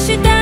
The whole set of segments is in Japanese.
した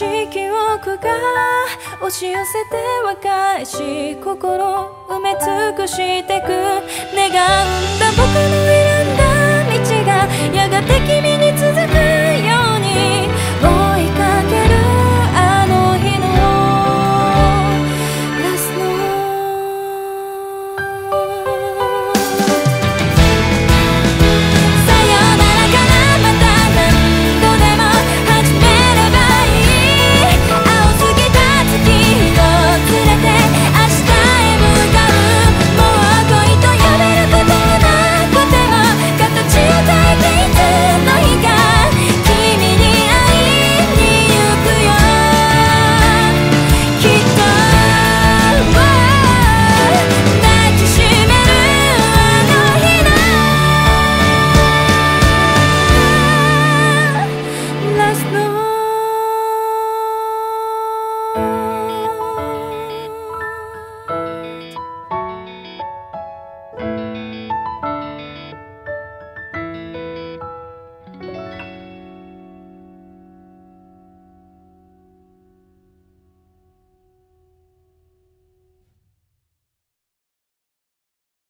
しい記憶が押し寄せて若いし心埋め尽くしてく。願うんだ僕の